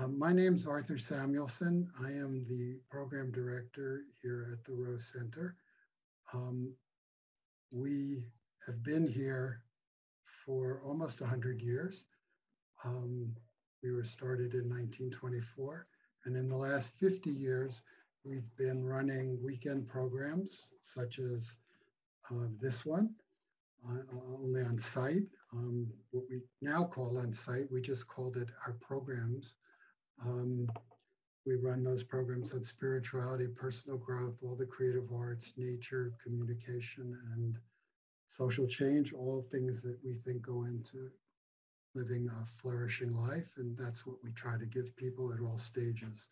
Um, my name is Arthur Samuelson. I am the program director here at the Rowe Center. Um, we have been here for almost 100 years. Um, we were started in 1924, and in the last 50 years, we've been running weekend programs such as uh, this one, uh, uh, only on site. Um, what we now call on site, we just called it our programs. Um, we run those programs on spirituality, personal growth, all the creative arts, nature, communication, and social change, all things that we think go into living a flourishing life. And that's what we try to give people at all stages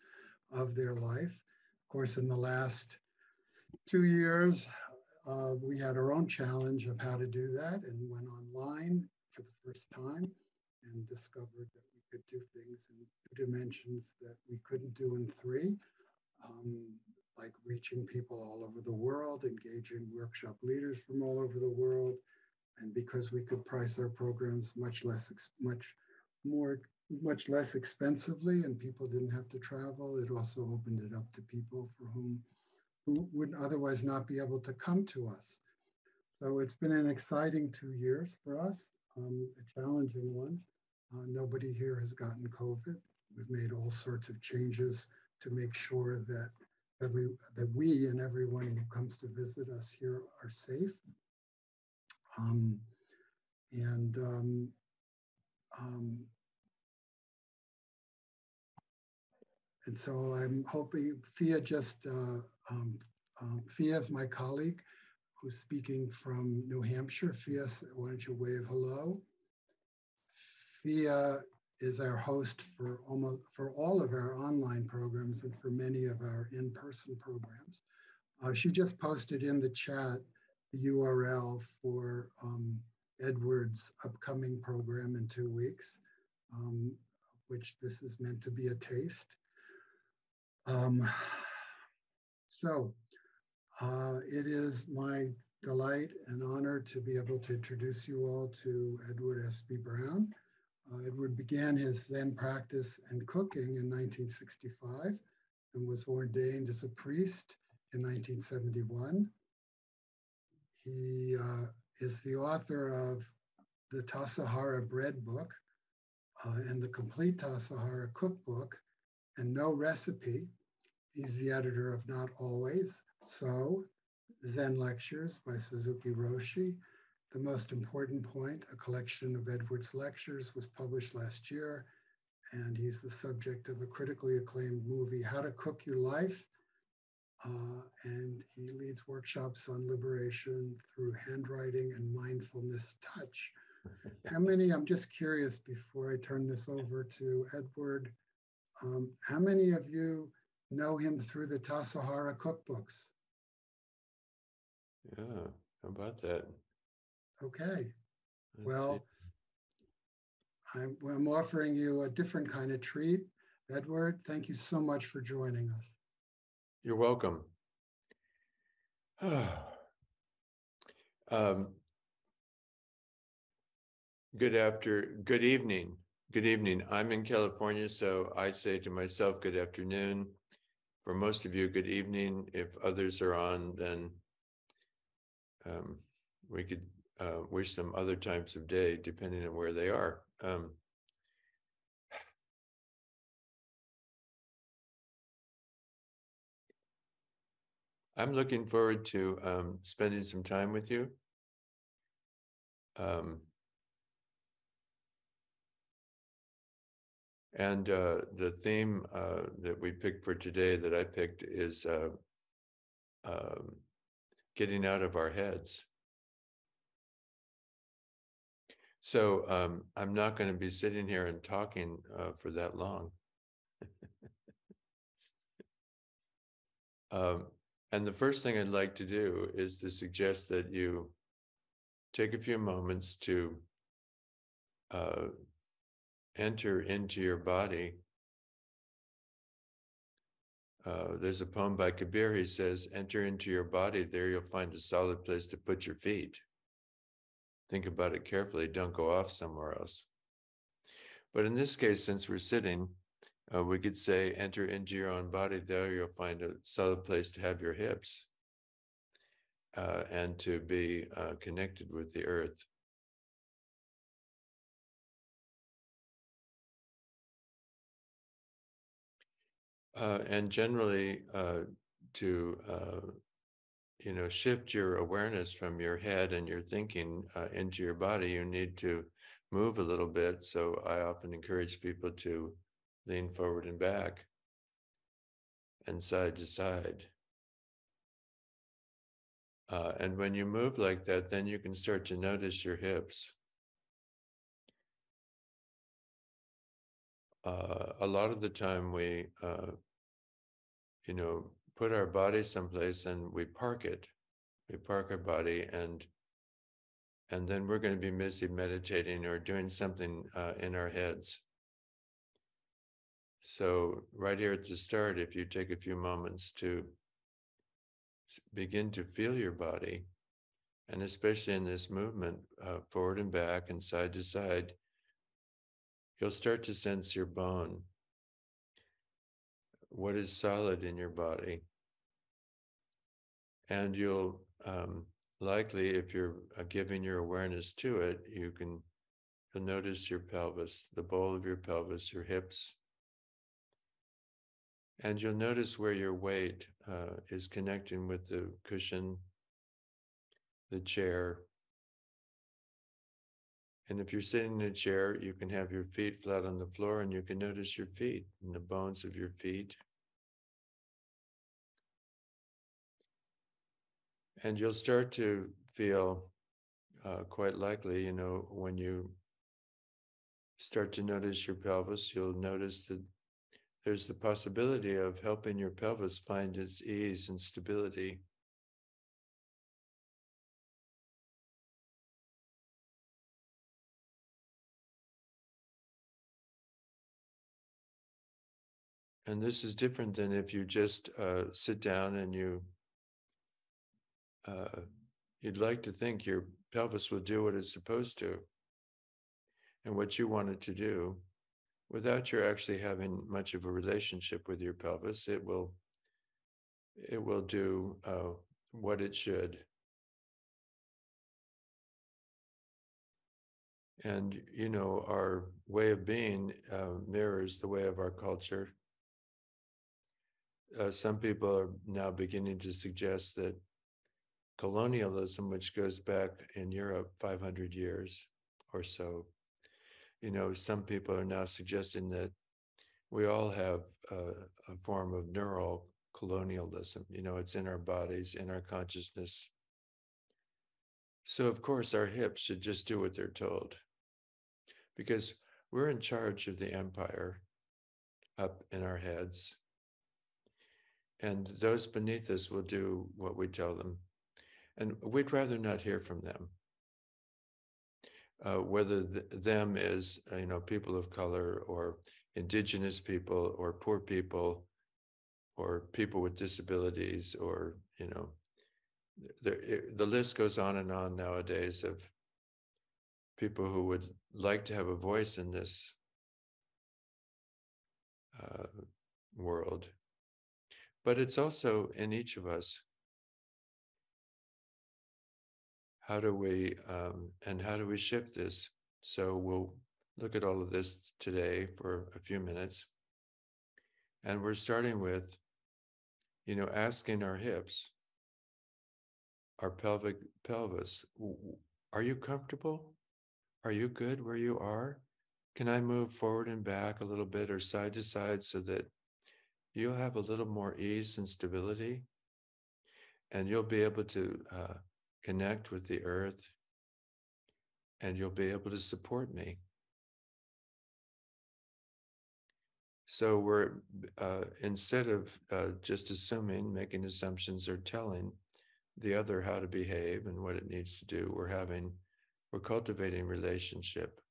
of their life. Of course, in the last two years, uh, we had our own challenge of how to do that and went online for the first time and discovered that we could do things in two dimensions that we couldn't do in three, um, like reaching people all over the world, engaging workshop leaders from all over the world. And because we could price our programs much less, much more, much less expensively and people didn't have to travel, it also opened it up to people for whom who would otherwise not be able to come to us. So it's been an exciting two years for us, um, a challenging one. Uh, nobody here has gotten COVID. We've made all sorts of changes to make sure that every that we and everyone who comes to visit us here are safe. Um, and um, um, and so I'm hoping Fia just uh, um, um, Fia is my colleague who's speaking from New Hampshire. Fia, why don't you wave hello? Fia is our host for almost for all of our online programs and for many of our in-person programs. Uh, she just posted in the chat the URL for um, Edward's upcoming program in two weeks, um, which this is meant to be a taste. Um, so uh, it is my delight and honor to be able to introduce you all to Edward Espe Brown. Uh, Edward began his Zen practice and cooking in 1965 and was ordained as a priest in 1971. He uh, is the author of the Tassajara Bread Book uh, and the Complete Tassajara Cookbook and No Recipe, He's the editor of Not Always, So, Zen Lectures by Suzuki Roshi. The most important point, a collection of Edward's lectures, was published last year, and he's the subject of a critically acclaimed movie, How to Cook Your Life. Uh, and he leads workshops on liberation through handwriting and mindfulness touch. How many, I'm just curious before I turn this over to Edward, um, how many of you know him through the Tassajara cookbooks. Yeah, how about that? Okay. Let's well, I'm, I'm offering you a different kind of treat. Edward, thank you so much for joining us. You're welcome. um, good after, good evening. Good evening. I'm in California, so I say to myself, good afternoon for most of you, good evening. If others are on, then um, we could uh, wish them other times of day, depending on where they are. Um, I'm looking forward to um, spending some time with you. Um, And uh, the theme uh, that we picked for today, that I picked, is uh, um, getting out of our heads. So um, I'm not going to be sitting here and talking uh, for that long. um, and the first thing I'd like to do is to suggest that you take a few moments to uh, enter into your body. Uh, there's a poem by Kabir. He says, Enter into your body, there you'll find a solid place to put your feet. Think about it carefully, don't go off somewhere else. But in this case, since we're sitting, Uh, we could say, enter into your own body. There, you'll find a solid place to have your hips uh, and to be uh, connected with the earth. Uh, and generally, uh, to uh, you know shift your awareness from your head and your thinking uh, into your body, you need to move a little bit. So I often encourage people to lean forward and back and side to side. Uh, and when you move like that, then you can start to notice your hips. Uh, a lot of the time we, uh, you know, put our body someplace and we park it. We park our body and and then we're going to be busy meditating or doing something uh, in our heads. So right here at the start, if you take a few moments to begin to feel your body, and especially in this movement, uh, forward and back and side to side, you'll start to sense your bone. What is solid in your body? And you'll um, likely, if you're uh, giving your awareness to it, you can you'll notice your pelvis, the bowl of your pelvis, your hips, and you'll notice where your weight uh, is connecting with the cushion, the chair. And if you're sitting in a chair, you can have your feet flat on the floor and you can notice your feet and the bones of your feet. And you'll start to feel uh, quite likely, you know, when you start to notice your pelvis, you'll notice that there's the possibility of helping your pelvis find its ease and stability. And this is different than if you just uh, sit down and you, uh, you'd like to think your pelvis will do what it's supposed to and what you want it to do without your actually having much of a relationship with your pelvis, it will it will do uh, what it should. And you know, our way of being uh, mirrors the way of our culture. Uh, some people are now beginning to suggest that colonialism, which goes back in Europe 500 years or so, you know, some people are now suggesting that we all have a form of neural colonialism. You know, it's in our bodies, in our consciousness. So, of course, our hips should just do what they're told because we're in charge of the empire up in our heads. And those beneath us will do what we tell them. And we'd rather not hear from them. Uh, whether th- them is uh, you know people of color or indigenous people or poor people or people with disabilities or you know the, the list goes on and on nowadays of people who would like to have a voice in this uh, world. But it's also in each of us how do we um, and how do we shift this? So we'll look at all of this today for a few minutes. And we're starting with you know asking our hips our pelvic pelvis are you comfortable? Are you good where you are? Can i move forward and back a little bit or side to side so that you'll have a little more ease and stability? And you'll be able to uh, connect with the earth, and you'll be able to support me. So we're uh, instead of uh, just assuming, making assumptions, or telling the other how to behave and what it needs to do, we're having, we're cultivating relationship.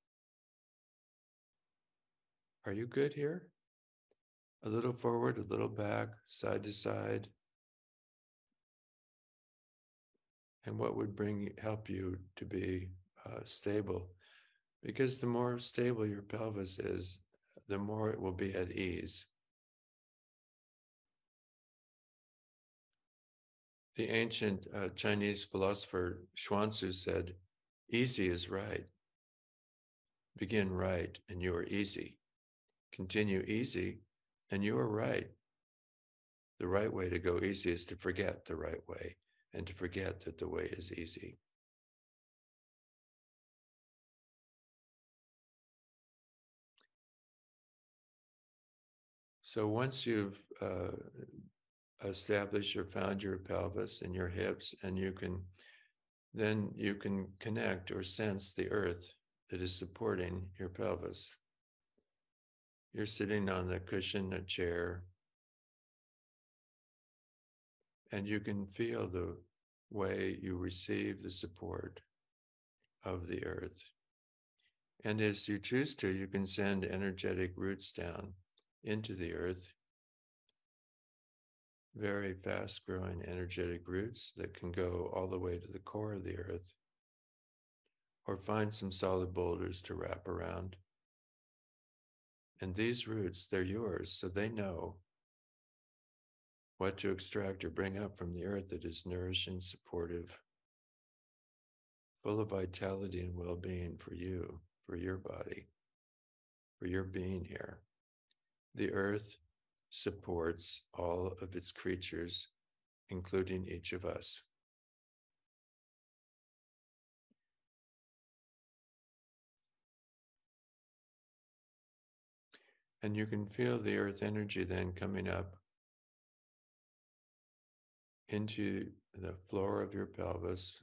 Are you good here? A little forward, a little back, side to side. And what would bring help you to be uh, stable because the more stable your pelvis is the more it will be at ease. The ancient uh, Chinese philosopher Zhuangzi said, Easy is right. Begin right, and you are easy. Continue easy, and you are right. The right way to go easy is to forget the right way and to forget that the way is easy. So once you've uh, established or found your pelvis and your hips, and you can, then you can connect or sense the earth that is supporting your pelvis. You're sitting on the cushion, a chair, and you can feel the way you receive the support of the earth. And as you choose to, you can send energetic roots down into the earth. Very fast growing energetic roots that can go all the way to the core of the earth. Or find some solid boulders to wrap around. And these roots, they're yours, so they know what to extract or bring up from the earth that is nourishing, supportive, full of vitality and well being for you, for your body, for your being here. The earth supports all of its creatures, including each of us. And you can feel the earth energy then coming up into the floor of your pelvis,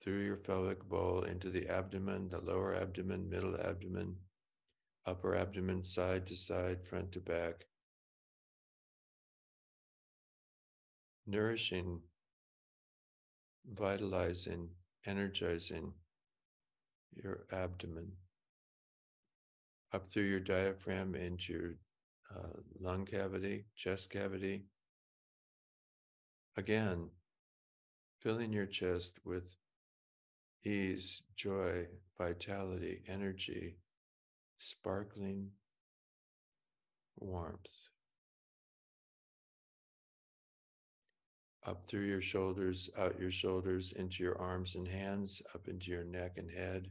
through your pelvic bowl, into the abdomen, the lower abdomen, middle abdomen, upper abdomen, side to side, front to back. Nourishing, vitalizing, energizing your abdomen up through your diaphragm into your uh, lung cavity, chest cavity, Again, filling your chest with ease, joy, vitality, energy, sparkling warmth. Up through your shoulders, out your shoulders, into your arms and hands, up into your neck and head.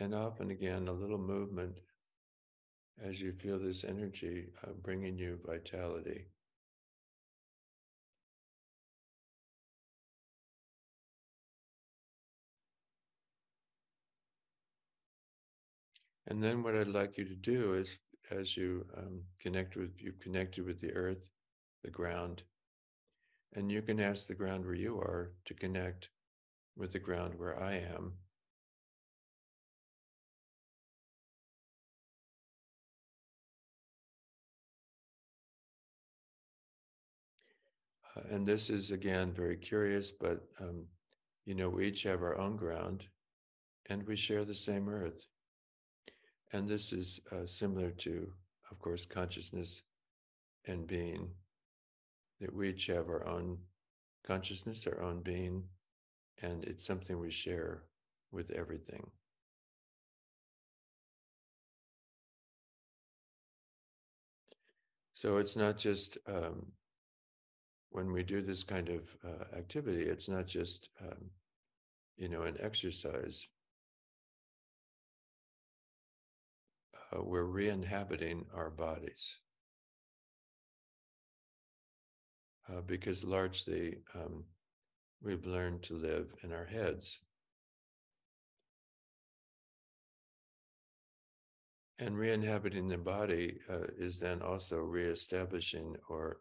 And often again, a little movement as you feel this energy uh, bringing you vitality. And then what I'd like you to do is, as you um, connect with, you've connected with the earth, the ground, and you can ask the ground where you are to connect with the ground where I am. Uh, and this is again very curious, but um, you know, we each have our own ground and we share the same earth. And this is uh, similar to, of course, consciousness and being, that we each have our own consciousness, our own being, and it's something we share with everything. So it's not just um, when we do this kind of uh, activity, it's not just, um, you know, an exercise. Uh, we're re-inhabiting our bodies. Uh, because largely um, we've learned to live in our heads. And re-inhabiting the body uh, is then also re-establishing or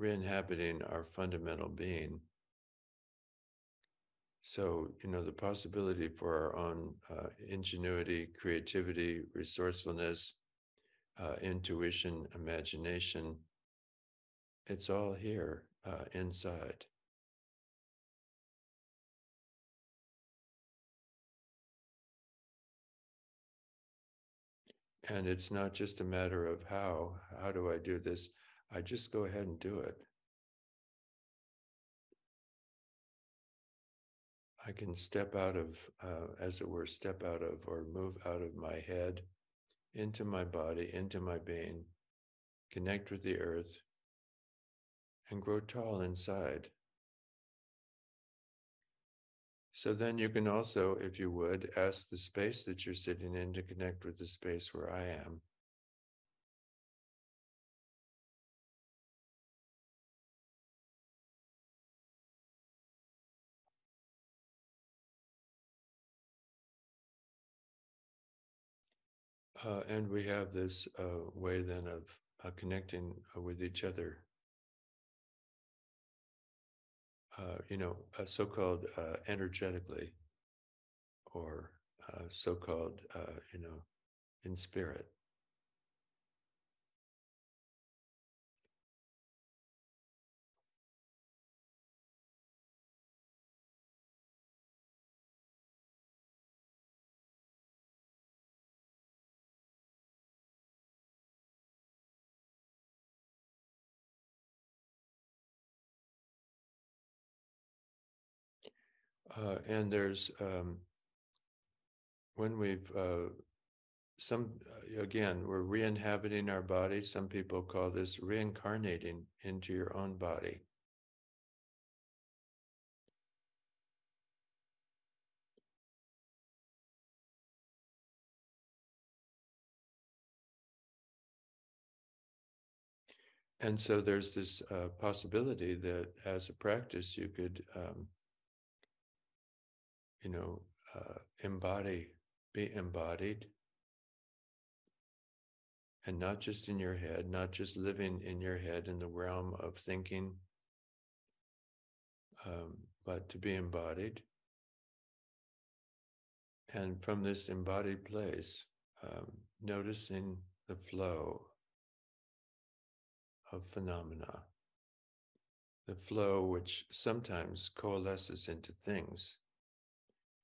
re-inhabiting our fundamental being. So, you know, the possibility for our own uh, ingenuity, creativity, resourcefulness, uh, intuition, imagination, it's all here uh, inside. And it's not just a matter of how, how do I do this? I just go ahead and do it. I can step out of, uh, as it were, step out of or move out of my head into my body, into my being, connect with the earth, and grow tall inside. So then you can also, if you would, ask the space that you're sitting in to connect with the space where I am. Uh, and we have this uh, way then of uh, connecting uh, with each other. Uh, you know, uh, so-called energetically, or so-called, you know, in spirit. Uh, and there's um, when we've uh, some uh, again we're re-inhabiting our body. Some people call this reincarnating into your own body. And so there's this uh, possibility that as a practice, you could um, you know, uh, embody, be embodied. And not just in your head, not just living in your head in the realm of thinking, um, but to be embodied. And from this embodied place, um, noticing the flow of phenomena, the flow which sometimes coalesces into things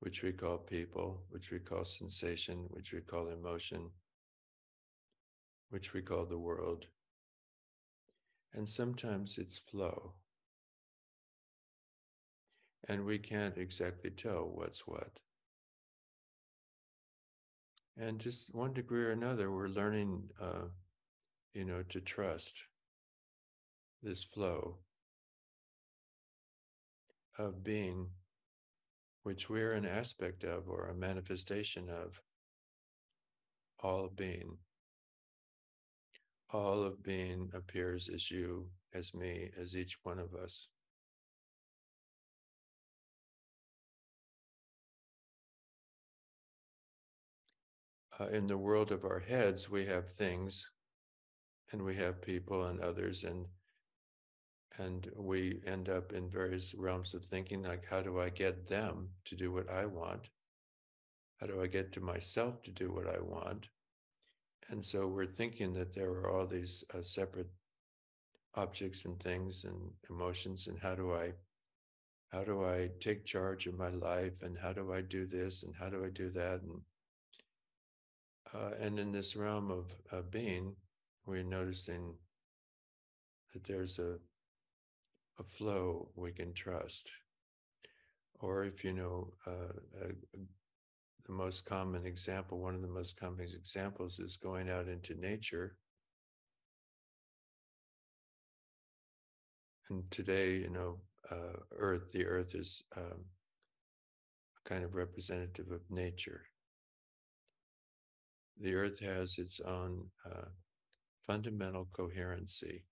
which we call people, which we call sensation, which we call emotion, which we call the world. And sometimes it's flow. And we can't exactly tell what's what. And just one degree or another, we're learning, uh, you know, to trust this flow of being which we're an aspect of or a manifestation of all of being. All of being appears as you, as me, as each one of us. Uh, in the world of our heads, we have things and we have people and others, and and we end up in various realms of thinking like how do i get them to do what i want? How do i get to myself to do what i want? And so we're thinking that there are all these uh, separate objects and things and emotions and how do i how do i take charge of my life and how do i do this and how do i do that? And uh, and in this realm of uh, being we're noticing that there's a a flow we can trust. Or if you know, uh, uh, the most common example, one of the most common examples is going out into nature. And today, you know, uh, Earth, the Earth is um, kind of representative of nature. The Earth has its own uh, fundamental coherency.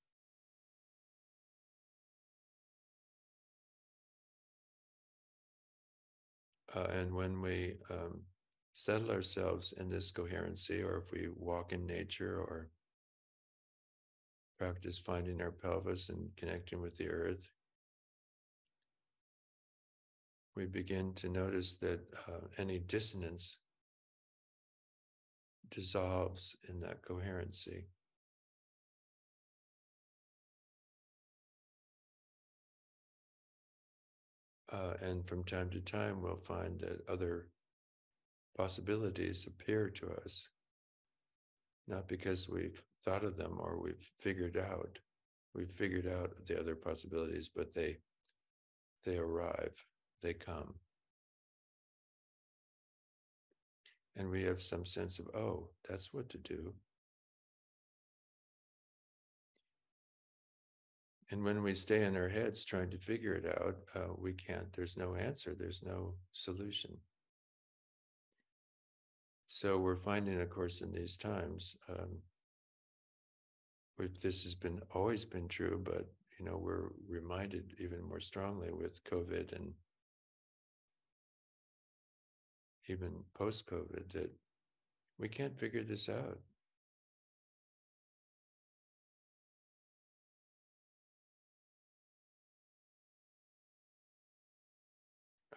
Uh, and when we um, settle ourselves in this coherency, or if we walk in nature or practice finding our pelvis and connecting with the earth, we begin to notice that uh, any dissonance dissolves in that coherency. Uh, and from time to time, we'll find that other possibilities appear to us, not because we've thought of them or we've figured out. We've figured out the other possibilities, but they they arrive, they come. And we have some sense of, oh, that's what to do. And when we stay in our heads trying to figure it out, uh, we can't, there's no answer, there's no solution. So we're finding, of course, in these times, um, this has been always been true, but you know, we're reminded even more strongly with COVID and even post COVID that we can't figure this out.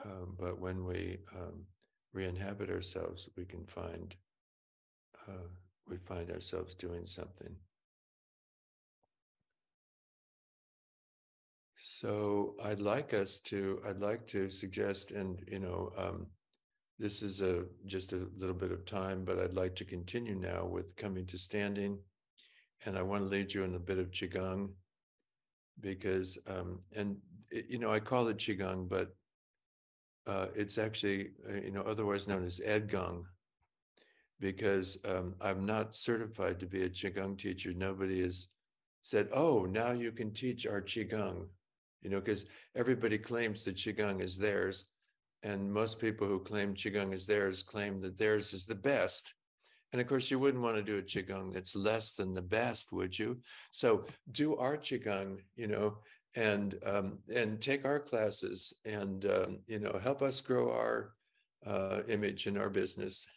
Um, but when we um, re-inhabit ourselves, we can find uh, we find ourselves doing something. So I'd like us to I'd like to suggest, and you know, um, this is a just a little bit of time, but I'd like to continue now with coming to standing, and I want to lead you in a bit of qigong because um, and you know I call it qigong, but uh, it's actually, uh, you know, otherwise known as Edgong, because um, I'm not certified to be a Qigong teacher. Nobody has said, oh, now you can teach our Qigong, you know, because everybody claims that Qigong is theirs. And most people who claim Qigong is theirs claim that theirs is the best. And of course, you wouldn't want to do a Qigong that's less than the best, would you? So do our Qigong, you know, and um, and take our classes and um, you know help us grow our uh, image in our business.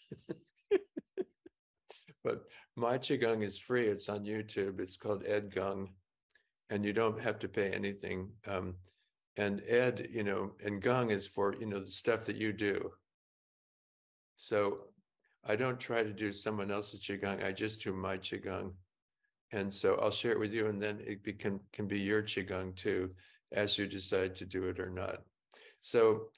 but my qigong is free. It's on YouTube. It's called Ed Gong, and you don't have to pay anything. Um, and Ed, you know, and Gong is for you know the stuff that you do. So I don't try to do someone else's qigong. I just do my qigong. And so I'll share it with you, and then it can, can be your Qigong too, as you decide to do it or not. So,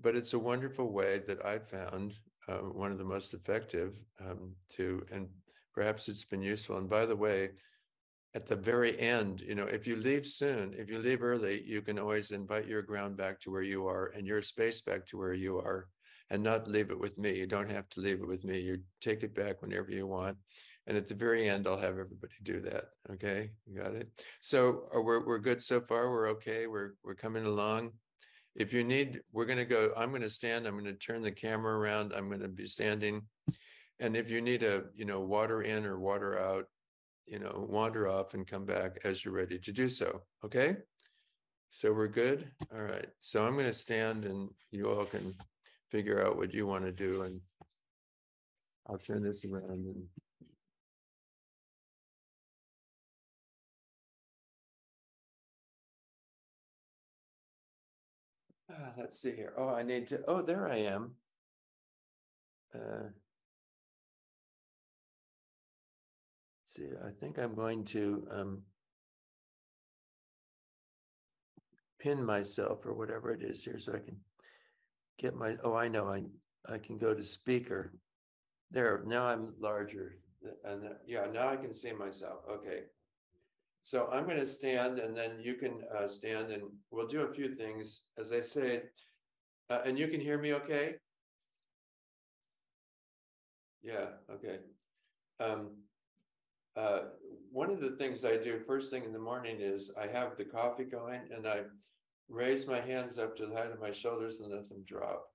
but it's a wonderful way that I found uh, one of the most effective um, to, and perhaps it's been useful. And by the way, at the very end, you know, if you leave soon, if you leave early, you can always invite your ground back to where you are and your space back to where you are and not leave it with me. You don't have to leave it with me. You take it back whenever you want. And at the very end, I'll have everybody do that. Okay, you got it. So uh, we're we're good so far. We're okay. We're we're coming along. If you need, we're going to go. I'm going to stand. I'm going to turn the camera around. I'm going to be standing. And if you need a you know water in or water out, you know wander off and come back as you're ready to do so. Okay. So we're good. All right. So I'm going to stand, and you all can figure out what you want to do, and I'll turn this around and. Uh, let's see here. Oh, I need to, oh, there I am. Uh, see, I think I'm going to um, pin myself or whatever it is here so I can get my, oh, I know, I, I can go to speaker. There, now I'm larger. And yeah, now I can see myself. Okay. So I'm going to stand and then you can uh, stand and we'll do a few things. As I say, uh, and you can hear me okay? Yeah, okay. Um, uh, one of the things I do first thing in the morning is I have the coffee going and I raise my hands up to the height of my shoulders and let them drop.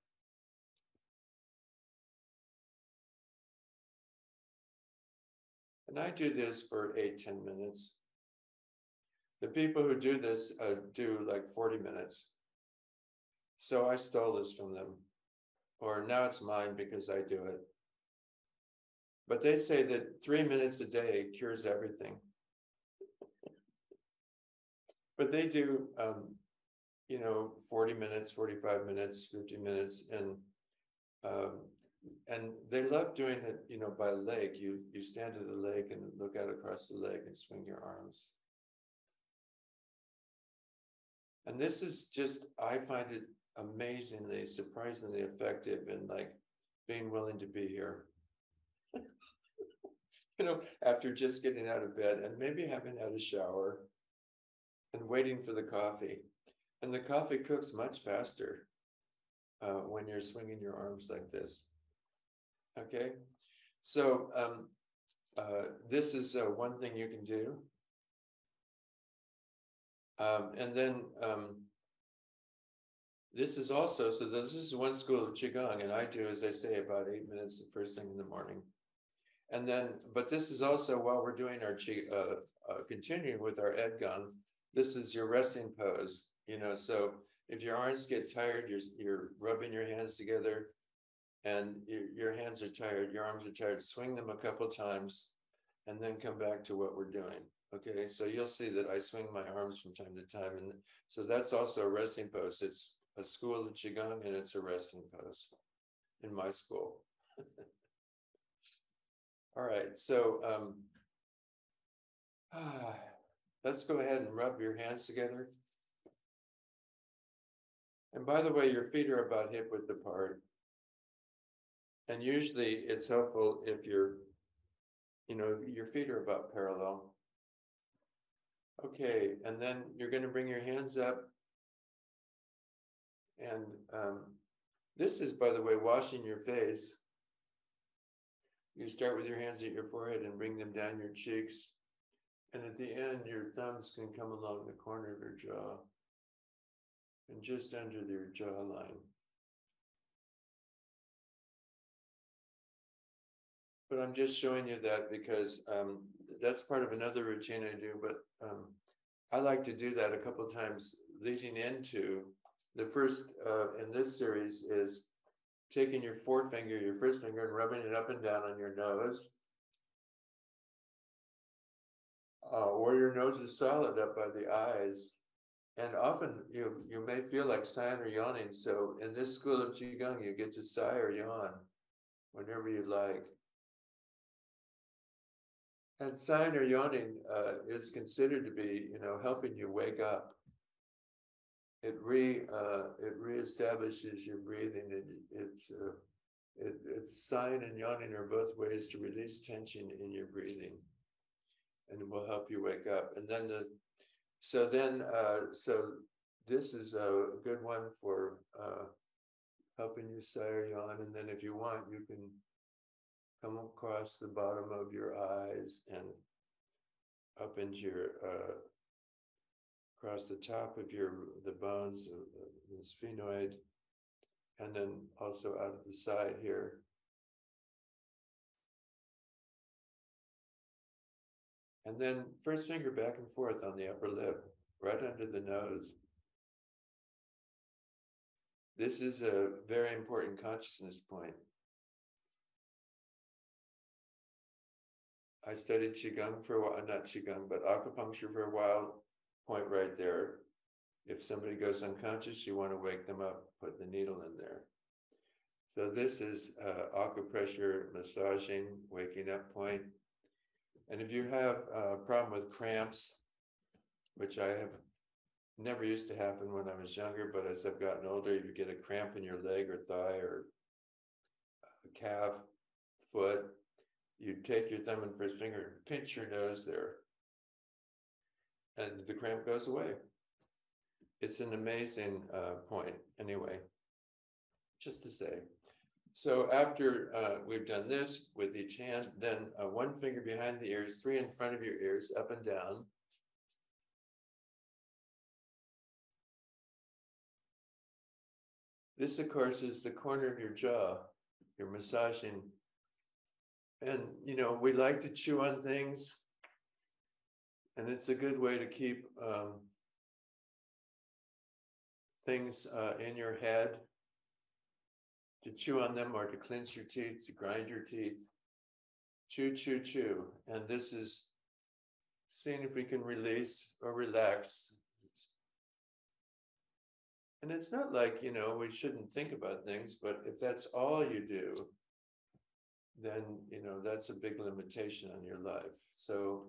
And I do this for eight, 10 minutes. The people who do this uh, do like 40 minutes. So I stole this from them, or now it's mine because I do it. But they say that three minutes a day cures everything. but they do, um, you know, 40 minutes, 45 minutes, 50 minutes, and um, and they love doing it, you know, by leg. You you stand at the lake and look out across the lake and swing your arms. And this is just, I find it amazingly, surprisingly effective in like being willing to be here. you know, after just getting out of bed and maybe having had a shower and waiting for the coffee. And the coffee cooks much faster uh, when you're swinging your arms like this. Okay, so um, uh, this is uh, one thing you can do. Um, and then um, this is also, so this is one school of Qigong, and I do, as I say, about eight minutes the first thing in the morning. And then, but this is also while we're doing our Qi, uh, uh, continuing with our Ed Gong, this is your resting pose, you know, so if your arms get tired, you're, you're rubbing your hands together and your, your hands are tired, your arms are tired, swing them a couple times and then come back to what we're doing. Okay, so you'll see that I swing my arms from time to time. And so that's also a resting pose. It's a school of Qigong and it's a resting pose in my school. All right, so um, ah, let's go ahead and rub your hands together. And by the way, your feet are about hip width apart. And usually it's helpful if you're, you know, your feet are about parallel. Okay, and then you're going to bring your hands up. And um, this is, by the way, washing your face. You start with your hands at your forehead and bring them down your cheeks. And at the end, your thumbs can come along the corner of your jaw and just under your jawline. But I'm just showing you that because um, that's part of another routine I do. But um, I like to do that a couple of times leading into the first uh, in this series is taking your forefinger, your first finger, and rubbing it up and down on your nose. Uh, or your nose is solid up by the eyes. And often you you may feel like sighing or yawning. So in this school of Qigong, you get to sigh or yawn whenever you like. And sighing or yawning uh, is considered to be, you know, helping you wake up. It re uh, it reestablishes your breathing. It, it's uh, it, it's sighing and yawning are both ways to release tension in your breathing, and will help you wake up. And then the so then uh, so this is a good one for uh, helping you sigh or yawn. And then if you want, you can come across the bottom of your eyes and up into your uh, across the top of your the bones of the sphenoid and then also out of the side here. And then first finger back and forth on the upper lip right under the nose. This is a very important consciousness point I studied Qigong for a while, not Qigong, but acupuncture for a while, point right there. If somebody goes unconscious, you want to wake them up, put the needle in there. So this is uh, acupressure massaging, waking up point. And if you have a problem with cramps, which I have never used to happen when I was younger, but as I've gotten older, if you get a cramp in your leg or thigh or calf, foot, you take your thumb and first finger and pinch your nose there, and the cramp goes away. It's an amazing uh, point, anyway, just to say. So after uh, we've done this with each hand, then uh, one finger behind the ears, three in front of your ears, up and down. This, of course, is the corner of your jaw. You're massaging and, you know, we like to chew on things. And it's a good way to keep um, things uh, in your head, to chew on them or to clench your teeth, to grind your teeth. Chew, chew, chew. And this is seeing if we can release or relax. And it's not like, you know, we shouldn't think about things, but if that's all you do, then you know that's a big limitation on your life. So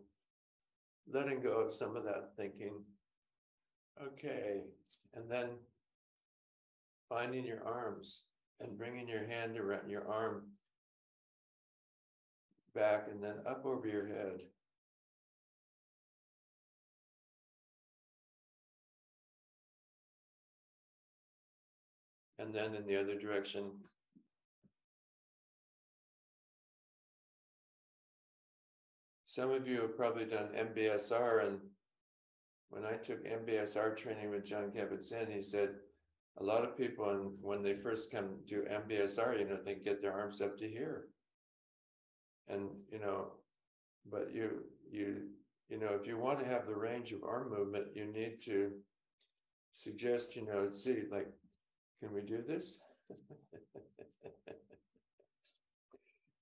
letting go of some of that thinking. Okay, and then finding your arms and bringing your hand around your arm back and then up over your head. And then in the other direction, Some of you have probably done MBSR and when I took MBSR training with Jon Kabat-Zinn, he said, a lot of people, and when they first come do MBSR, you know, they get their arms up to here. And, you know, but you, you, you know, if you want to have the range of arm movement, you need to suggest, you know, see, like, can we do this?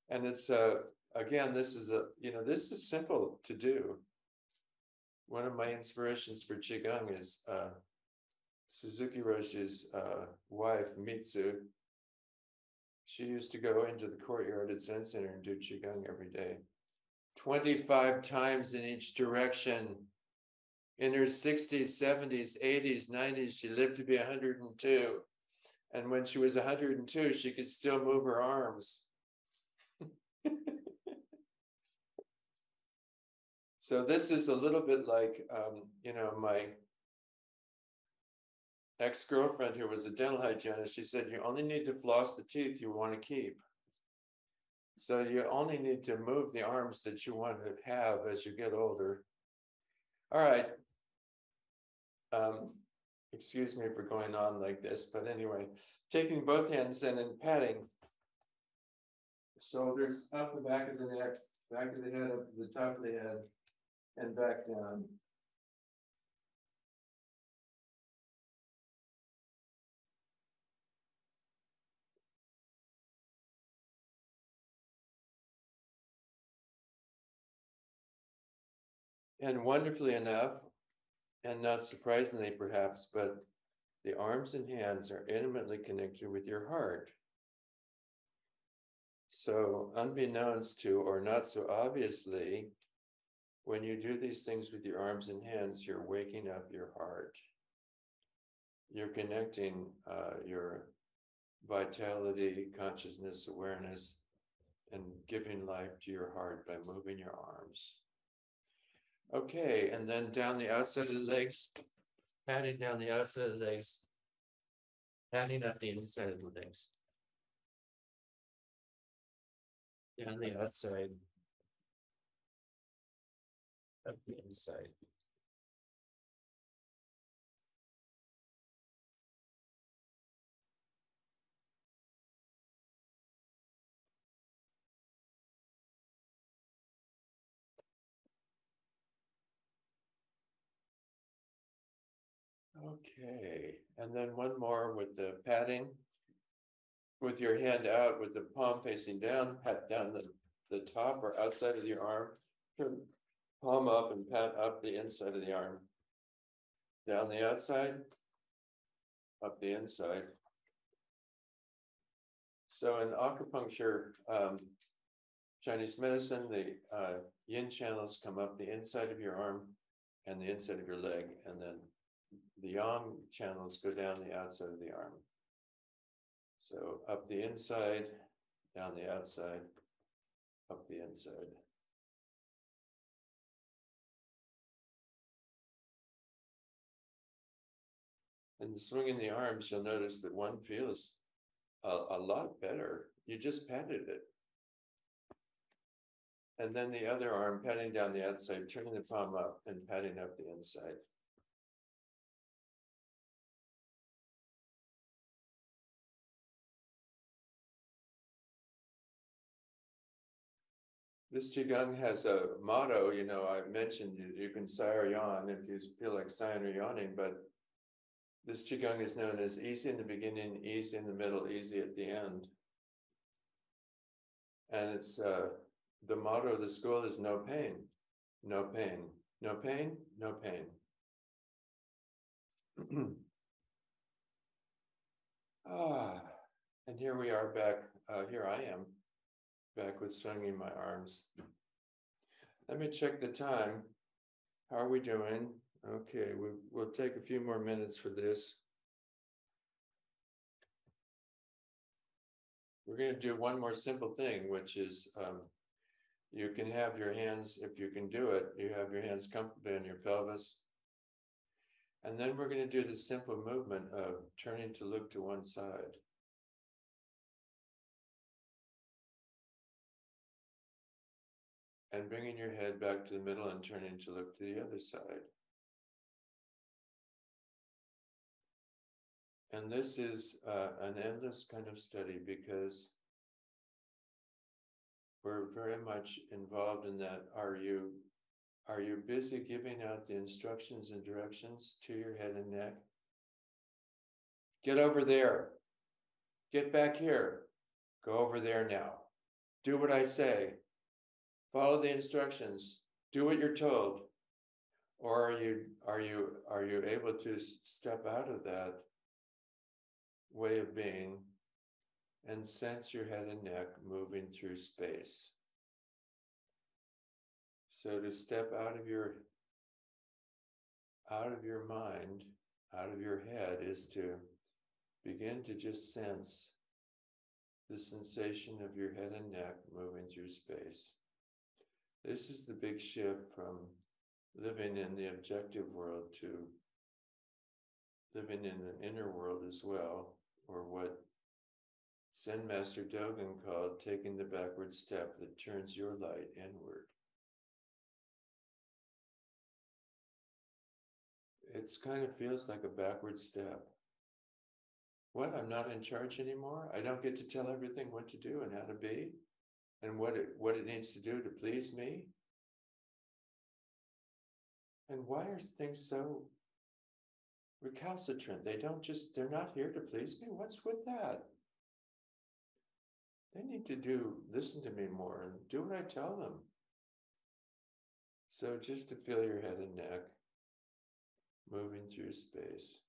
and it's, uh, again, this is a, you know, this is simple to do. One of my inspirations for Qigong is uh, Suzuki Roshi's uh, wife, Mitsu. She used to go into the courtyard at Zen Center and do Qigong every day, 25 times in each direction. In her 60s, 70s, 80s, 90s, she lived to be 102. And when she was 102, she could still move her arms. So this is a little bit like, um, you know, my ex-girlfriend who was a dental hygienist, she said, you only need to floss the teeth you want to keep. So you only need to move the arms that you want to have as you get older. All right. Um, excuse me for going on like this, but anyway, taking both hands and patting. Shoulders up the back of the neck, back of the head, up to the top of the head, and back down. And wonderfully enough, and not surprisingly perhaps, but the arms and hands are intimately connected with your heart. So, unbeknownst to, or not so obviously, when you do these things with your arms and hands, you're waking up your heart. You're connecting uh, your vitality, consciousness, awareness, and giving life to your heart by moving your arms. Okay, and then down the outside of the legs, patting down the outside of the legs, patting up the inside of the legs. Down the outside. Up the inside. Okay, and then one more with the padding. With your hand out, with the palm facing down, pat down the, the top or outside of your arm. Palm up and pat up the inside of the arm. Down the outside, up the inside. So in acupuncture, um, Chinese medicine, the uh, yin channels come up the inside of your arm and the inside of your leg, and then the yang channels go down the outside of the arm. So up the inside, down the outside, up the inside. And swinging the arms, you'll notice that one feels a, a lot better. You just patted it. And then the other arm patting down the outside, turning the palm up and patting up the inside. This Qigong has a motto, you know, I mentioned you, you can sigh or yawn if you feel like sighing or yawning, but this Qigong is known as easy in the beginning, easy in the middle, easy at the end. And it's uh, the motto of the school is no pain, no pain, no pain, no pain. ah, and here we are back, uh, here I am back with swinging my arms. Let me check the time. How are we doing? Okay, we, we'll take a few more minutes for this. We're going to do one more simple thing, which is um, you can have your hands, if you can do it, you have your hands comfortably on your pelvis. And then we're going to do the simple movement of turning to look to one side. And bringing your head back to the middle and turning to look to the other side. And this is uh, an endless kind of study because we're very much involved in that. Are you are you busy giving out the instructions and directions to your head and neck? Get over there. Get back here. Go over there now. Do what I say. Follow the instructions. Do what you're told. Or are you are you are you able to step out of that way of being and sense your head and neck moving through space? So to step out of your out of your mind, out of your head is to begin to just sense the sensation of your head and neck moving through space. This is the big shift from living in the objective world to living in an inner world as well, or what Zen Master Dogen called taking the backward step that turns your light inward. It's kind of feels like a backward step. What? I'm not in charge anymore? I don't get to tell everything what to do and how to be and what it what it needs to do to please me? And why are things so recalcitrant? They don't just they're not here to please me. What's with that? They need to do listen to me more and do what I tell them. So just to feel your head and neck moving through space.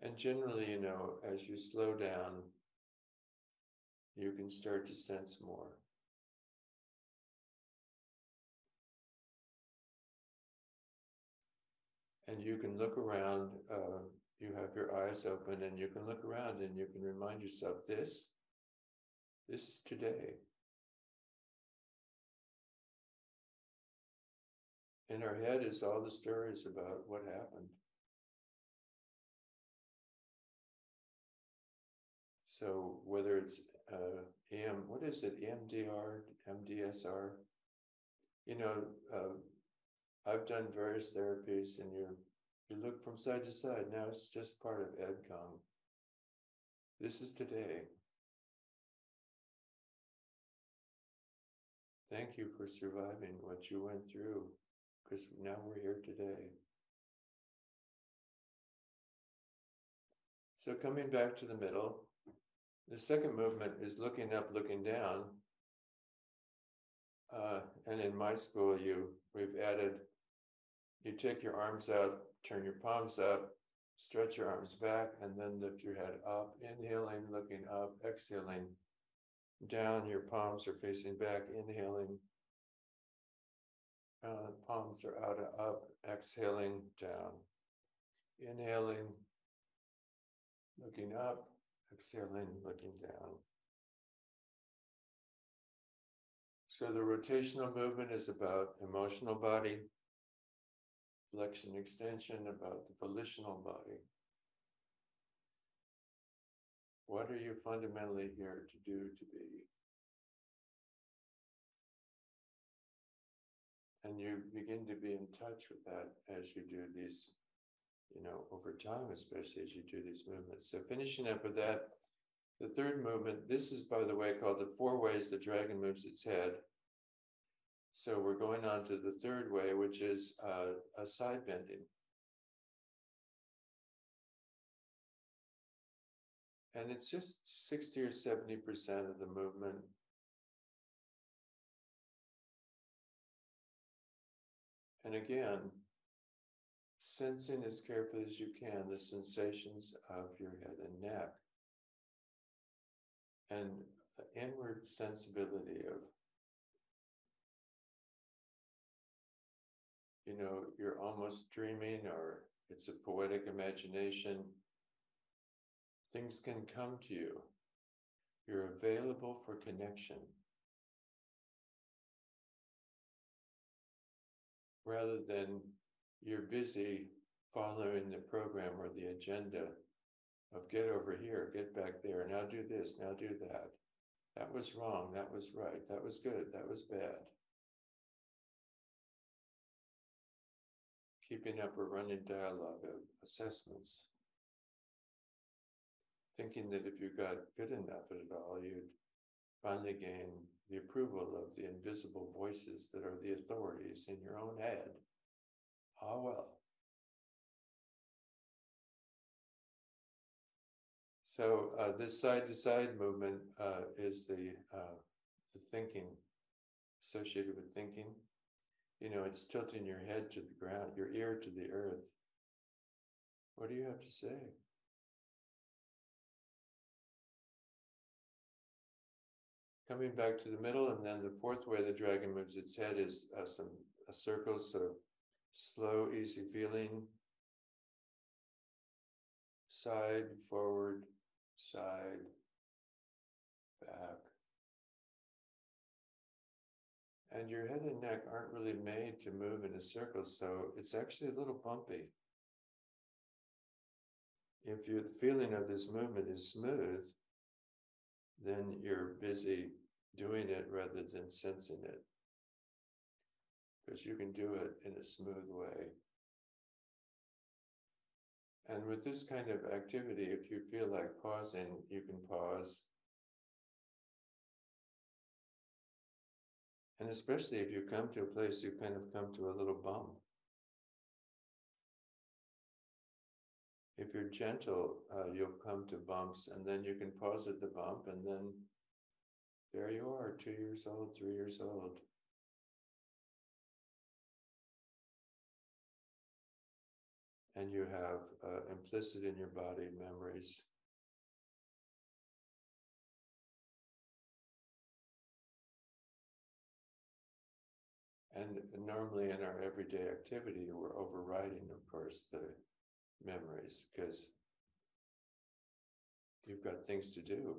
And generally, you know, as you slow down, you can start to sense more. And you can look around, uh, you have your eyes open, and you can look around and you can remind yourself this, this is today. In our head is all the stories about what happened. So whether it's uh, EM, what is it, EMDR, MDSR? You know, uh, I've done various therapies, and you you look from side to side. Now it's just part of Ed Gong. This is today. Thank you for surviving what you went through because now we're here today. So coming back to the middle, the second movement is looking up, looking down. Uh, and in my school, you we've added, you take your arms out, turn your palms up, stretch your arms back, and then lift your head up, inhaling, looking up, exhaling down. Your palms are facing back, inhaling, uh, palms are out and up, exhaling down. Inhaling, looking up, exhaling, looking down. So the rotational movement is about emotional body, flexion extension about the volitional body. What are you fundamentally here to do to be? and you begin to be in touch with that as you do these you know over time especially as you do these movements so finishing up with that the third movement this is by the way called the four ways the dragon moves its head so we're going on to the third way which is uh, a side bending. And it's just 60 or 70 percent of the movement. And again, sensing as carefully as you can the sensations of your head and neck. And inward sensibility of you know you're almost dreaming or it's a poetic imagination things can come to you you're available for connection rather than you're busy following the program or the agenda of get over here, get back there, now do this, now do that. That was wrong, that was right, that was good, that was bad. Keeping up a running dialogue of assessments. Thinking that if you got good enough at it all, you'd finally gain the approval of the invisible voices that are the authorities in your own head. Ah, well. So uh, this side to side movement uh, is the, uh, the thinking associated with thinking. You know, it's tilting your head to the ground, your ear to the earth. What do you have to say? Coming back to the middle, and then the fourth way the dragon moves its head is uh, some a circle, so slow, easy feeling. Side, forward, side, back. And your head and neck aren't really made to move in a circle, so it's actually a little bumpy. If your feeling of this movement is smooth, then you're busy doing it rather than sensing it. Because you can do it in a smooth way. And with this kind of activity, if you feel like pausing, you can pause. And especially if you come to a place, you kind of come to a little bump. If you're gentle, uh, you'll come to bumps and then you can pause at the bump and then there you are, two years old, three years old. And you have uh, implicit in your body memories. And normally in our everyday activity, we're overriding, of course, the memories because you've got things to do.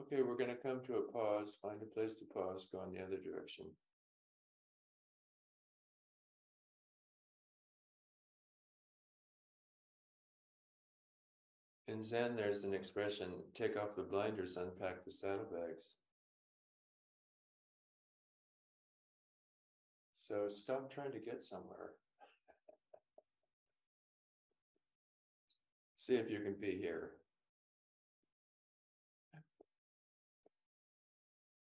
Okay, we're going to come to a pause, find a place to pause, go in the other direction. In Zen, there's an expression take off the blinders, unpack the saddlebags. So stop trying to get somewhere. See if you can be here.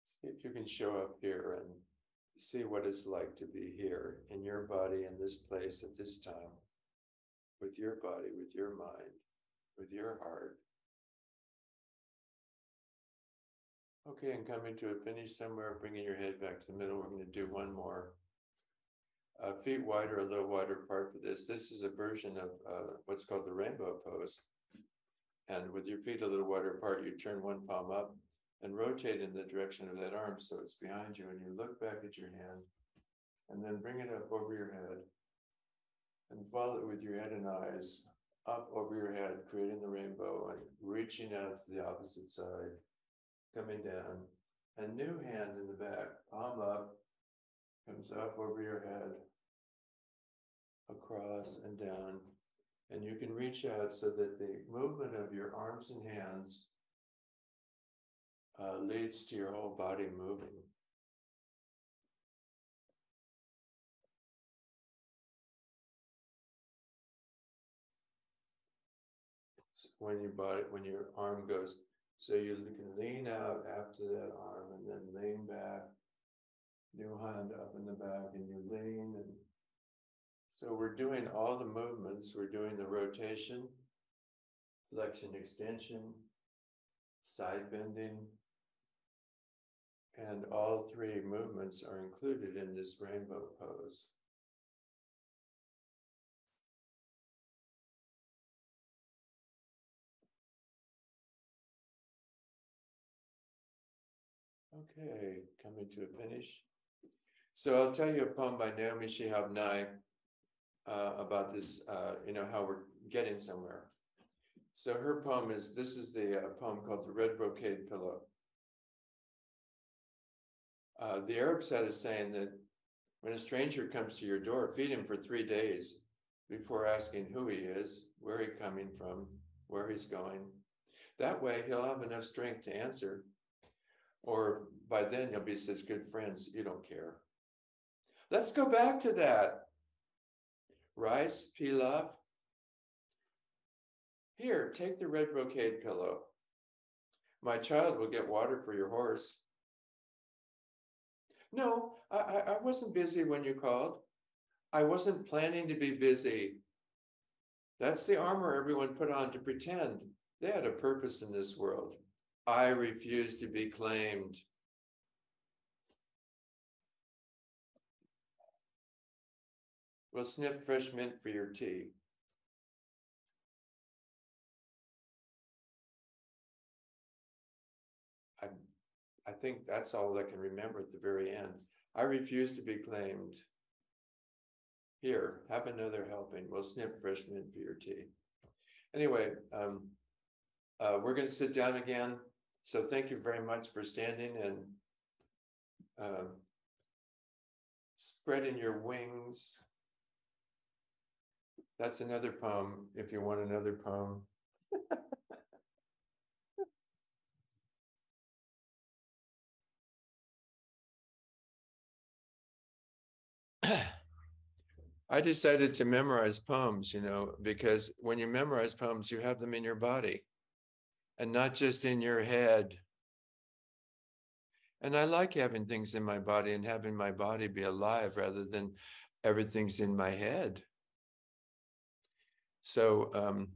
See if you can show up here and see what it's like to be here in your body in this place at this time with your body, with your mind, with your heart. Okay, and coming to a finish somewhere, bringing your head back to the middle, we're going to do one more uh, feet wider, a little wider apart for this. This is a version of uh, what's called the rainbow pose. And with your feet a little wider apart, you turn one palm up and rotate in the direction of that arm so it's behind you. And you look back at your hand and then bring it up over your head and follow it with your head and eyes up over your head, creating the rainbow and reaching out to the opposite side, coming down. A new hand in the back, palm up, comes up over your head, across and down. And you can reach out so that the movement of your arms and hands uh, leads to your whole body moving. When your body, when your arm goes, so you can lean out after that arm and then lean back new hand up in the back and you lean and so we're doing all the movements. We're doing the rotation, flexion, extension, side bending, and all three movements are included in this rainbow pose. Okay, coming to a finish. So I'll tell you a poem by Naomi Shihab Nye uh, about this, uh, you know, how we're getting somewhere. So her poem is this is the uh, poem called The Red Brocade Pillow. Uh, the Arab side is saying that when a stranger comes to your door, feed him for three days before asking who he is, where he's coming from, where he's going. That way, he'll have enough strength to answer. Or by then, you'll be such good friends, you don't care. Let's go back to that. Rice, pilaf. Here, take the red brocade pillow. My child will get water for your horse. No, I, I, wasn't busy when you called. I wasn't planning to be busy. That's the armor everyone put on to pretend they had a purpose in this world. I refuse to be claimed. We'll snip fresh mint for your tea. I, I think that's all I can remember at the very end. I refuse to be claimed. Here, have another helping. We'll snip fresh mint for your tea. Anyway, um, uh, we're going to sit down again. So thank you very much for standing and uh, spreading your wings. That's another poem if you want another poem. I decided to memorize poems, you know, because when you memorize poems, you have them in your body and not just in your head. And I like having things in my body and having my body be alive rather than everything's in my head. So um,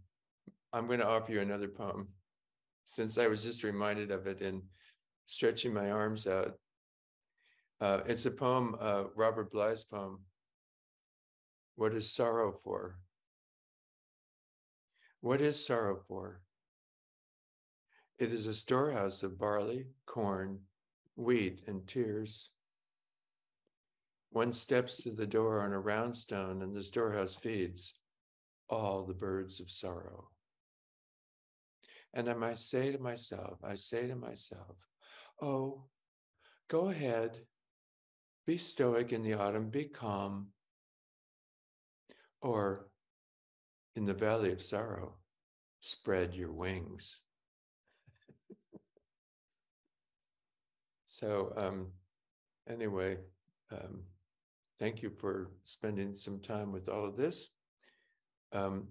I'm going to offer you another poem since I was just reminded of it in stretching my arms out. Uh, it's a poem, uh, Robert Bly's poem, what is sorrow for? What is sorrow for? It is a storehouse of barley, corn, wheat, and tears. One steps to the door on a round stone, and the storehouse feeds all the birds of sorrow. And I might say to myself, I say to myself, oh, go ahead, be stoic in the autumn, be calm, or in the valley of sorrow, spread your wings. so, um, anyway, um, thank you for spending some time with all of this. Um,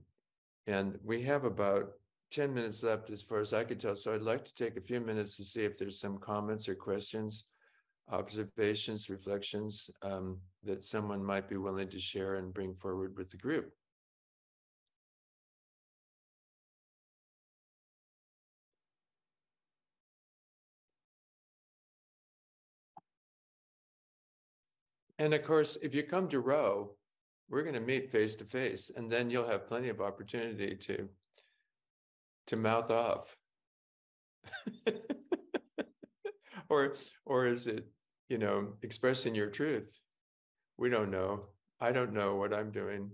and we have about 10 minutes left as far as I could tell. So I'd like to take a few minutes to see if there's some comments or questions observations, reflections um, that someone might be willing to share and bring forward with the group. And of course, if you come to Rowe, we're going to meet face to face, and then you'll have plenty of opportunity to to mouth off. or or is it you know, expressing your truth. We don't know. I don't know what I'm doing.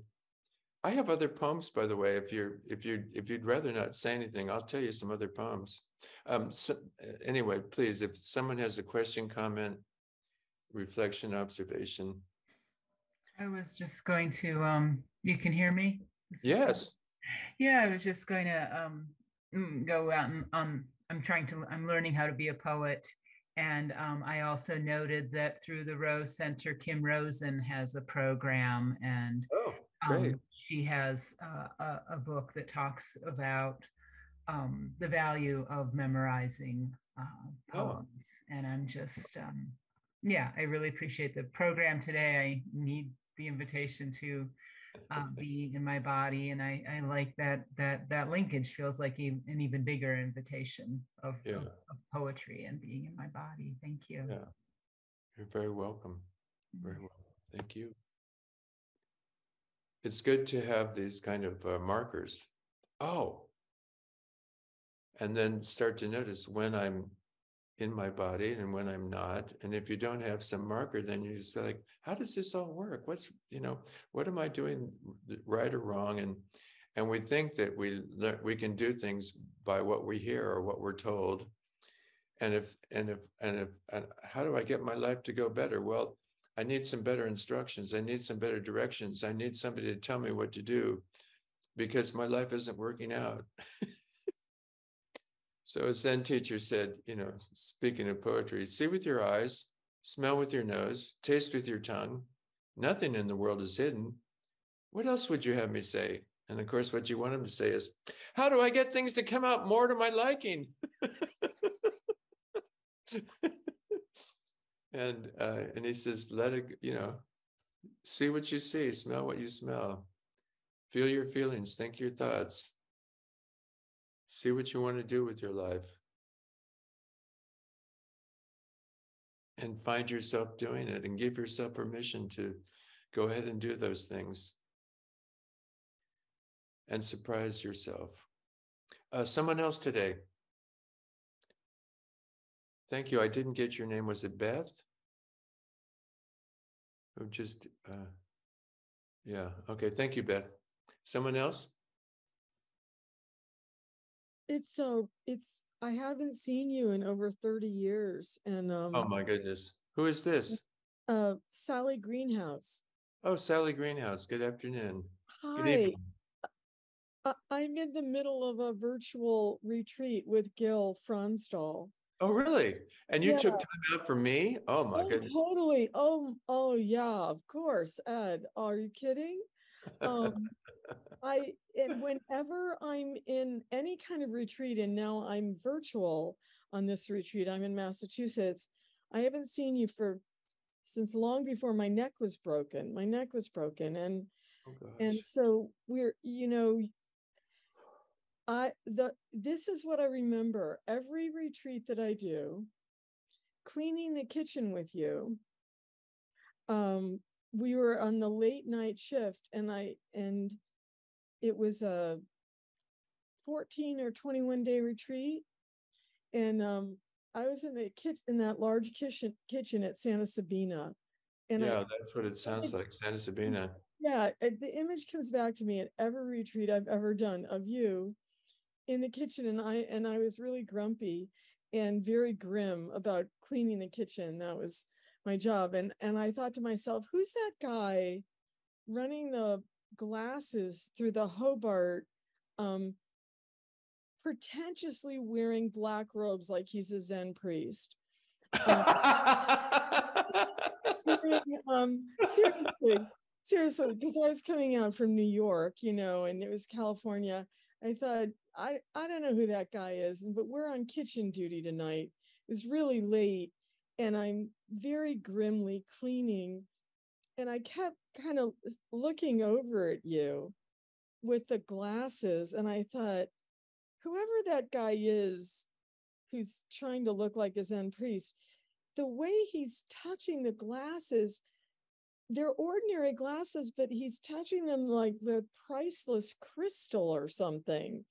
I have other poems, by the way. If you're if you if you'd rather not say anything, I'll tell you some other poems. Um, so, anyway, please, if someone has a question, comment, reflection, observation. I was just going to. Um, you can hear me. Yes. Yeah, I was just going to um, mm, go out and um, I'm trying to. I'm learning how to be a poet, and um, I also noted that through the Rowe Center, Kim Rosen has a program, and oh, um, she has uh, a, a, book that talks about um, the value of memorizing uh, oh. poems. Oh. And I'm just, um, yeah, I really appreciate the program today. I need the invitation to uh, be in my body. And I, I like that that that linkage feels like an even bigger invitation of, yeah. of, of, poetry and being in my body. Thank you. Yeah. You're very welcome. Very mm-hmm. well thank you. It's good to have these kind of uh, markers. Oh. And then start to notice when i'm in my body and when I'm not. And if you don't have some marker, then you're just like, how does this all work? What's, you know, what am I doing right or wrong? And and we think that we we can do things by what we hear or what we're told. And if and if and if and how do I get my life to go better? Well, I need some better instructions. I need some better directions. I need somebody to tell me what to do because my life isn't working out. So a Zen teacher said, you know, speaking of poetry, see with your eyes, smell with your nose, taste with your tongue, Nothing in the world is hidden. What else would you have me say? And of course, what you want him to say is, How do I get things to come out more to my liking? and uh, and he says, Let it, you know, see what you see, smell what you smell, feel your feelings, think your thoughts, see what you want to do with your life. And find yourself doing it and give yourself permission to go ahead and do those things and surprise yourself. Uh, someone else today. Thank you. I didn't get your name. Was it Beth? Who just, uh, yeah. Okay. Thank you, Beth. Someone else? It's so, it's, I haven't seen you in over 30 years and, um, Oh my goodness. Who is this? uh, Sally Greenhouse. Oh, Sally Greenhouse. Good afternoon. Good Hi, evening. I- I'm in the middle of a virtual retreat with Gil Fronsdal. Oh, really? And you took time out for me? Oh my Oh, goodness. totally. Oh, oh yeah, of course, Ed. Are you kidding? Um, I and whenever I'm in any kind of retreat, and now I'm virtual on this retreat, I'm in Massachusetts. I haven't seen you for since long before my neck was broken. My neck was broken, and Oh, and so we're you know i the this is what i remember every retreat that i do cleaning the kitchen with you um we were on the late night shift and i and it was a 14 or 21 day retreat and um i was in the kitchen in that large kitchen kitchen at santa sabina and I, Yeah, that's what it sounds like. Santa Sabina. yeah, uh, the image comes back to me at every retreat I've ever done of you in the kitchen, and I and I was really grumpy and very grim about cleaning the kitchen. That was my job, and and I thought to myself, who's that guy running the glasses through the Hobart, um, pretentiously wearing black robes like he's a Zen priest? Wearing, um, seriously, seriously, because I was coming out from New York, you know, and it was California. I thought, I, I don't know who that guy is, but we're on kitchen duty tonight. It was really late, and I'm very grimly cleaning. And I kept kind of looking over at you with the glasses, and I thought, whoever that guy is who's trying to look like a Zen priest, the way he's touching the glasses, they're ordinary glasses, but he's touching them like the priceless crystal or something.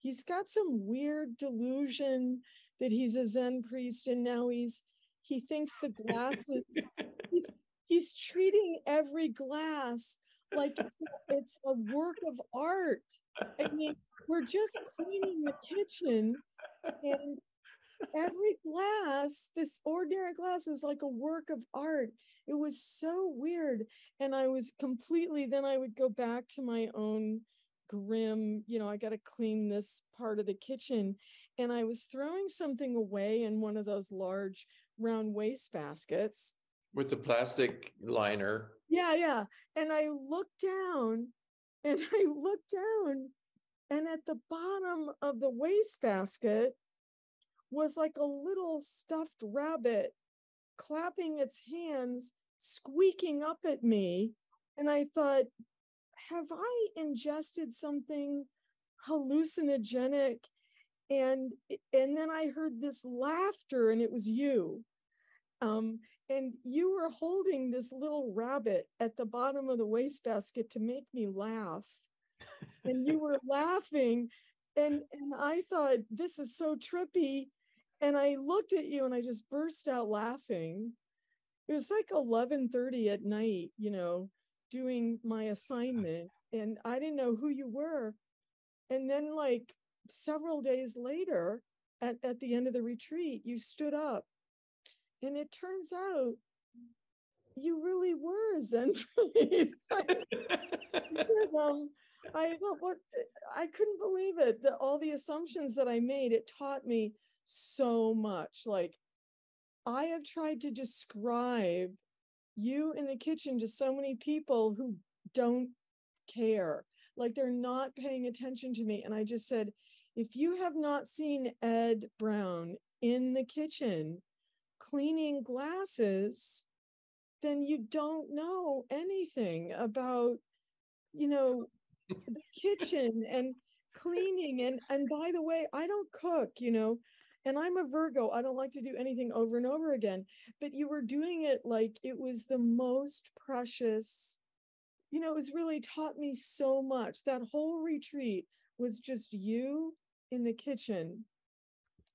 He's got some weird delusion that he's a Zen priest, and now he's he thinks the glasses. he- he's treating every glass like it's a, work of art. I mean, we're just cleaning the kitchen, and every glass, this ordinary glass is like a work of art. It was so weird. And I was completely, then I would go back to my own grim, you know, I got to clean this part of the kitchen. And I was throwing something away in one of those large round waste baskets. With the plastic liner. Yeah, yeah. And I looked down and I looked down, and at the bottom of the waste basket was like a little stuffed rabbit clapping its hands, squeaking up at me. And I thought, have I ingested something hallucinogenic? And and then I heard this laughter, and it was you. Um, and you were holding this little rabbit at the bottom of the wastebasket to make me laugh. and you were laughing. And, and I thought, this is so trippy. And I looked at you and I just burst out laughing. It was like 11:30 at night, you know, doing my assignment. And I didn't know who you were. And then like several days later, at, at the end of the retreat, you stood up and it turns out you really were a Zen priest. I said, um, I what I couldn't believe it. That all the assumptions that I made, it taught me so much. Like I have tried to describe you in the kitchen to so many people who don't care, like they're not paying attention to me. And I just said, if you have not seen Ed Brown in the kitchen cleaning glasses, then you don't know anything about, you know, the kitchen and cleaning. And and by the way, I don't cook, you know, and I'm a Virgo. I don't like to do anything over and over again. But you were doing it like it was the most precious. You know, it was really taught me so much. That whole retreat was just you in the kitchen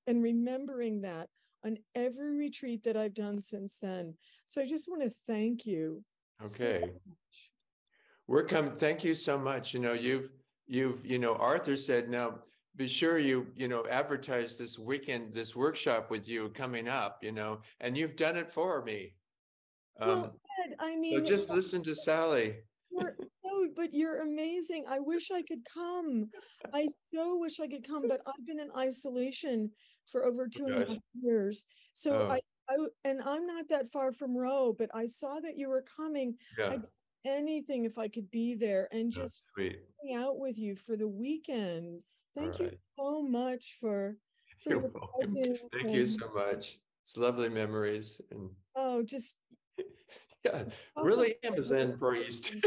and remembering that on every retreat that I've done since then. So I just want to thank you. so Okay. much. We're coming, thank you so much. You know, you've, you've, you know, Arthur said, now, be sure you, you know, advertise this weekend, this workshop with you coming up, you know, and you've done it for me. Um, Well, Ed, I so mean, just listen to Sally. no, but you're amazing. I wish I could come. I so wish I could come, but I've been in isolation for over two and a half years. So Oh. I, I, and I'm not that far from Rowe, but I saw that you were coming. Yeah, Anything if I could be there and oh, just sweet. hang out with you for the weekend. Thank you Alright. so much for, for your presence Thank you so much. It's lovely memories and, Oh, just yeah, Oh, really am a Zen priest.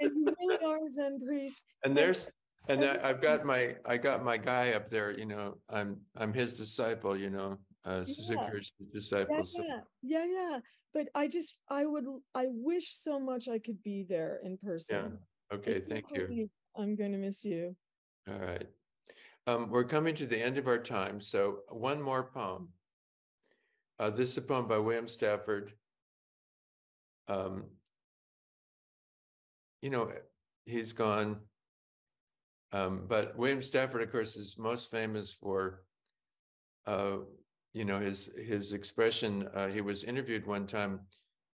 and you really are a Zen priest. And there's, and I- I've got my, I got my guy up there, you know, I'm, I'm his disciple, you know, uh, Yeah, disciple. so- yeah, yeah, yeah. But I just, I would, I wish so much I could be there in person. I Okay, can't thank you. I'm going to miss you. All right. Um, we're coming to the end of our time, so one more poem. Uh, this is a poem by William Stafford. Um, you know, he's gone. Um, but William Stafford, of course, is most famous for, uh, you know, his his expression. Uh, he was interviewed one time.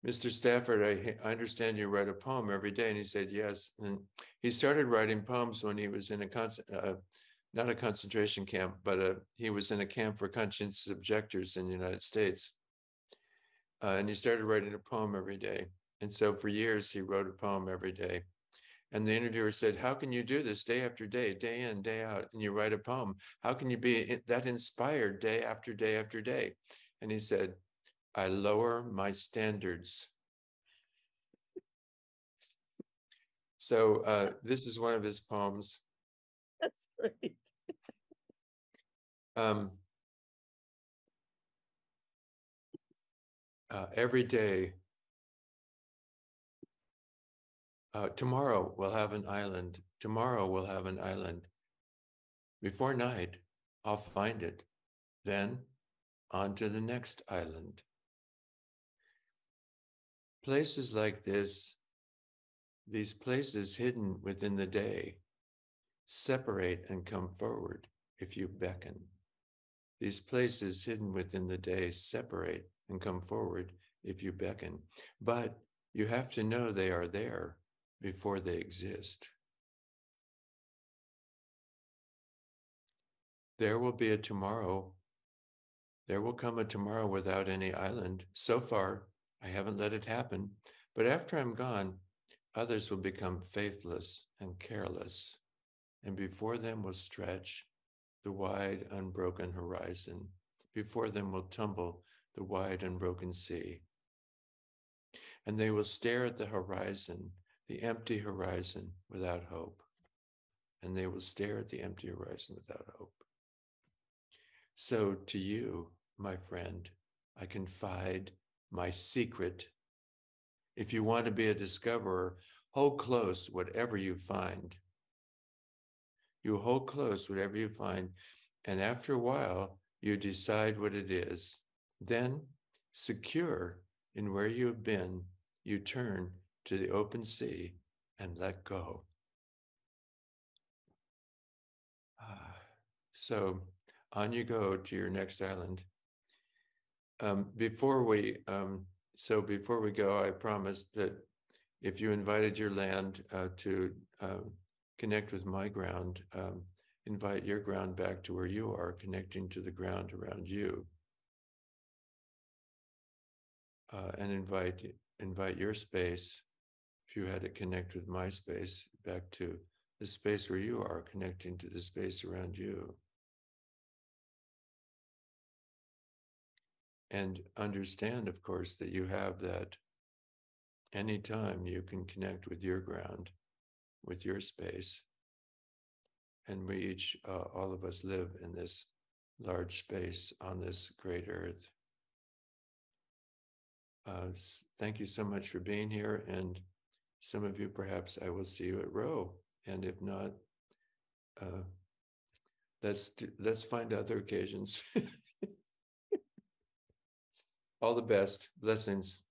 Mr. Stafford, I, I understand you write a poem every day, and he said yes. And he started writing poems when he was in a con- uh, not a concentration camp, but uh he was in a camp for conscientious objectors in the United States. Uh, and he started writing a poem every day. And so for years, he wrote a poem every day. And the interviewer said, How can you do this day after day, day in, day out? And you write a poem. How can you be that inspired day after day after day? And he said, I lower my standards. So uh, this is one of his poems. That's great. Um, uh, every day. Uh, tomorrow we'll have an island. Tomorrow we'll have an island. Before night, I'll find it. Then on to the next island. Places like this, these places hidden within the day, separate and come forward if you beckon. These places hidden within the day separate and come forward if you beckon. But you have to know they are there before they exist. There will be a tomorrow. There will come a tomorrow without any island. So far, I haven't let it happen. But after I'm gone, others will become faithless and careless. And before them will stretch the wide, unbroken horizon. Before them will tumble the wide, unbroken sea. And they will stare at the horizon, the empty horizon, without hope. And they will stare at the empty horizon without hope. So to you, my friend, I confide my secret. If you want to be a discoverer, hold close whatever you find. You hold close whatever you find, and after a while, you decide what it is. Then, secure in where you have been, you turn to the open sea and let go. Ah, so on you go to your next island. Um, before we, um, so before we go, I promised that if you invited your land uh, to um, connect with my ground, um, invite your ground back to where you are, connecting to the ground around you. uh, and invite invite your space, you had to connect with my space, back to the space where you are, connecting to the space around you. And understand, of course, that you have that anytime you can connect with your ground, with your space. And we each, uh, all of us live in this large space on this great earth. Uh, thank you so much for being here. And some of you, perhaps I will see you at Rowe. And if not, uh, let's do, let's find other occasions. All the best. Blessings.